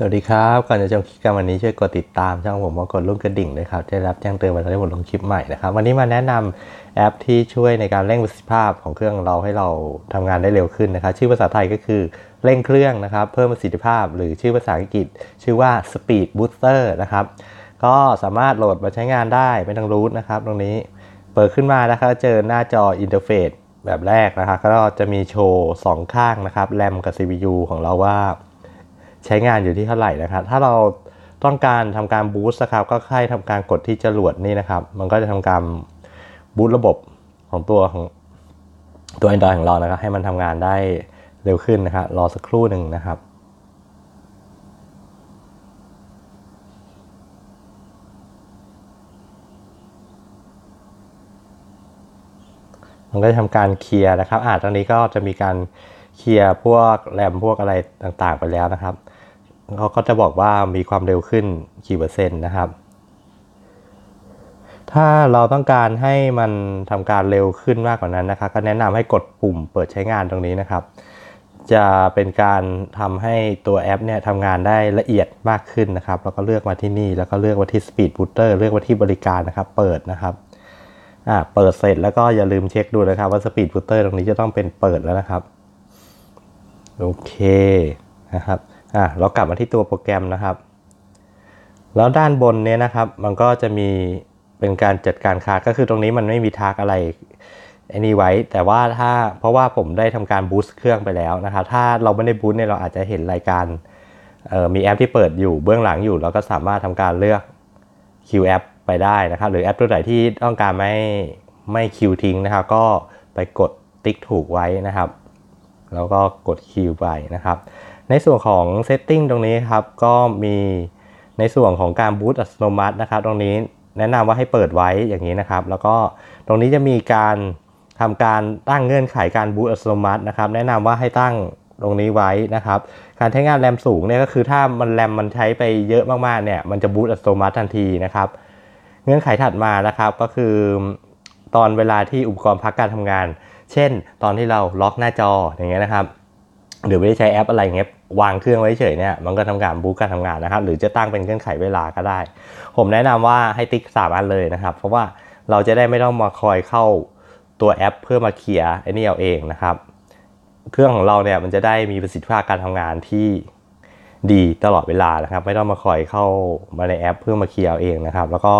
สวัสดีครับ ก่อนจะชมคลิปกันวันนี้ช่วยกดติดตามช่องผมว่ากดรูปกระดิ่งด้วยครับจะได้รับแจ้งเตือนเวลาที่ผมลงคลิปใหม่นะครับ วันนี้มาแนะนำแอปที่ช่วยในการเร่งประสิทธิภาพของเครื่องเราให้เราทำงานได้เร็วขึ้นนะครับ ชื่อภาษาไทยก็คือเร่งเครื่องนะครับ เพิ่มประสิทธิภาพ หรือชื่อภาษาอังกฤษ ชื่อว่า Speed Booster นะครับ ก็สามารถโหลดมาใช้งานได้ไม่ต้อง root นะครับ ตรงนี้เปิดขึ้นมานะครับเจอหน้าจอ interface แบบแรกนะครับก็จะมีโชว์สองข้างนะครับแรมกับ CPU ของเราว่า ใช้งานอยู่ที่เท่าไหร่นะครับ ถ้าเราต้องการทำการบูสต์นะครับ ก็ให้ทำการกดที่จรวดนี่นะครับ มันก็จะทำการบูตระบบของตัวของตัว Android ของเรานะครับ ให้มันทำงานได้เร็วขึ้นนะครับ รอสักครู่หนึ่งนะครับมันก็จะทำการเคลียร์นะครับ อ่าตอนนี้ก็จะมีการเคลียร์พวกแรมพวกอะไรต่างๆไปแล้วนะครับ เขาก็จะบอกว่ามีความเร็วขึ้นกี่เปอร์เซ็นต์นะครับ ถ้าเราต้องการให้มันทำการเร็วขึ้นมากกว่านั้นนะครับ ก็แนะนำให้กดปุ่มเปิดใช้งานตรงนี้นะครับ จะเป็นการทำให้ตัวแอปเนี่ยทำงานได้ละเอียดมากขึ้นนะครับ แล้วก็เลือกมาที่นี่แล้วก็เลือกมาที่ Speed Booster เลือกมาที่บริการนะครับ เปิดนะครับอ่าเปิดเสร็จแล้วก็อย่าลืมเช็คดูนะครับว่า Speed Booster ตรงนี้จะต้องเป็นเปิดแล้วนะครับ โอเคนะครับ อะเรากลับมาที่ตัวโปรแกรมนะครับ แล้วด้านบนเนี้ยนะครับ มันก็จะมีเป็นการจัดการคาก็คือตรงนี้มันไม่มีทากอะไรอ้นี่ไว้ แต่ว่าถ้าเพราะว่าผมได้ทำการบูสต์เครื่องไปแล้วนะครับถ้าเราไม่ได้บูสต์เนี่ยเราอาจจะเห็นรายการมีแอปที่เปิดอยู่เบื้องหลังอยู่ เราก็สามารถทำการเลือก Q แอปไปได้นะครับ หรือแอปตัวไหนที่ต้องการไม่ไม่คิวทิ้งนะครับ ก็ไปกดติ๊กถูกไว้นะครับ แล้วก็กดคิวไปนะครับ ในส่วนของ Setting ตรงนี้ครับ ก็มีในส่วนของการบูตอัตโนมัตินะครับ ตรงนี้แนะนำว่าให้เปิดไว้อย่างนี้นะครับ แล้วก็ตรงนี้จะมีการทำการตั้งเงื่อนไขการบูตอัตโนมัตินะครับ แนะนำว่าให้ตั้งตรงนี้ไว้นะครับ การใช้งานแรมสูงเนี่ยก็คือถ้ามันแรมมันใช้ไปเยอะมากๆเนี่ยมันจะบูตอัตโนมัติทันทีนะครับ เงื่อนไขถัดมานะครับก็คือ ตอนเวลาที่อุปกรณ์พักการทำงาน เช่น ตอนที่เราล็อกหน้าจออย่างเงี้ยนะครับ หรือไม่ได้ใช้แอปอะไรเงี้ย วางเครื่องไว้เฉยเนี่ยมันก็ทำการบูตการทำงานนะครับ หรือจะตั้งเป็นเงื่อนไขเวลาก็ได้ ผมแนะนำว่าให้ติ๊กสามอันเลยนะครับ เพราะว่าเราจะได้ไม่ต้องมาคอยเข้าตัวแอป เพื่อมาเคลียร์ไอ้นี่เอาเองนะครับ เครื่องของเราเนี่ยมันจะได้มีประสิทธิภาพการทำงานที่ดีตลอดเวลานะครับ ไม่ต้องมาคอยเข้ามาในแอป เพื่อมาเคลียร์เองนะครับ แล้วก็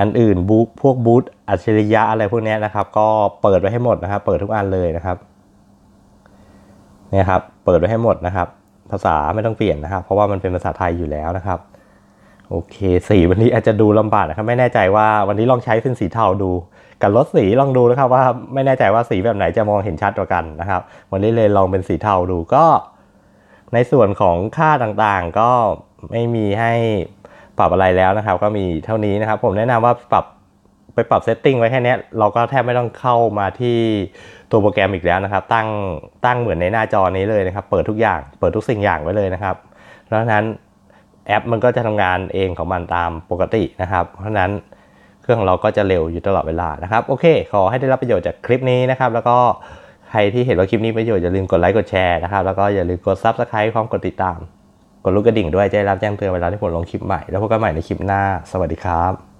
อันอื่นบูทพวกบูทอัจฉริยะอะไรพวกนี้นะครับ ก็เปิดไว้ให้หมดนะครับ เปิดทุกอันเลยนะครับเนี่ยครับ เปิดไว้ให้หมดนะครับ ภาษาไม่ต้องเปลี่ยนนะครับ เพราะว่ามันเป็นภาษาไทยอยู่แล้วนะครับ โอเค สีวันนี้อาจจะดูลำบากนะครับ ไม่แน่ใจว่าวันนี้ลองใช้เป็นสีเทาดู กับรถสีลองดูนะครับว่าไม่แน่ใจว่าสีแบบไหนจะมองเห็นชัดกว่ากันนะครับ วันนี้เลยลองเป็นสีเทาดูก็ ในส่วนของค่าต่างๆก็ไม่มีให้ปรับอะไรแล้วนะครับ ก็มีเท่านี้นะครับ ผมแนะนำว่าปรับ ไปปรับเซตติ้งไว้แค่นี้เราก็แทบไม่ต้องเข้ามาที่ตัวโปรแกรมอีกแล้วนะครับ ตั้งตั้งเหมือนในหน้าจอนี้เลยนะครับ เปิดทุกอย่าง เปิดทุกสิ่งอย่างไว้เลยนะครับ เพราะฉะนั้นแอปมันก็จะทำงานเองของมันตามปกตินะครับ เพราะฉะนั้นเครื่องเราก็จะเร็วอยู่ตลอดเวลานะครับ โอเค ขอให้ได้รับประโยชน์จากคลิปนี้นะครับ แล้วก็ใครที่เห็นว่าคลิปนี้ประโยชน์อย่าลืมกดไลค์กดแชร์นะครับ แล้วก็อย่าลืมกด subscribe พร้อมกดติดตาม กดลูกกระดิ่งด้วยจะได้รับแจ้งเตือนเวลาที่ผมลงคลิปใหม่ แล้วพบกันใหม่ในคลิปหน้า สวัสดีครับ